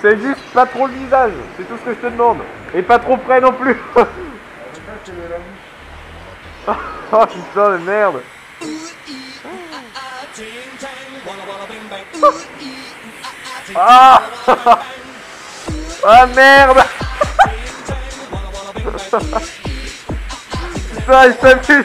C'est juste pas trop le visage, c'est tout ce que je te demande. Et pas trop près non plus. oh putain de merde. Ah, ah. ah merde Putain, il s'amuse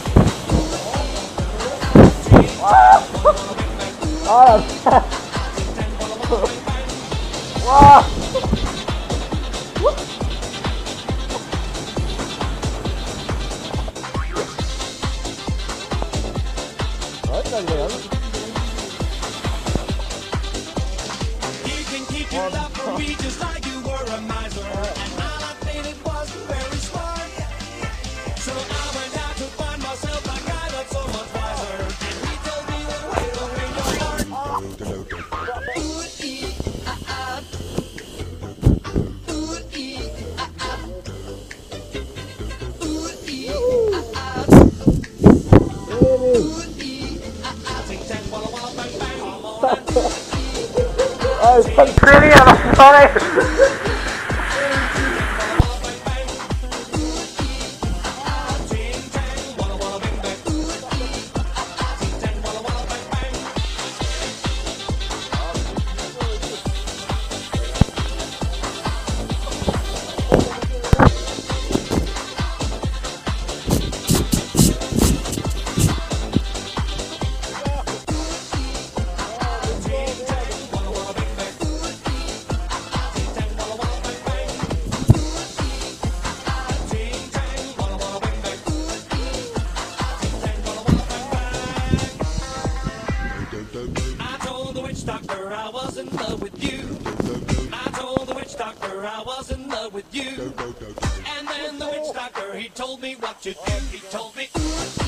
All Wow. can keep just like you were a miser. guys. Brilliant, sorry. doctor, I was in love with you. And then the witch doctor, he told me what to do. He told me.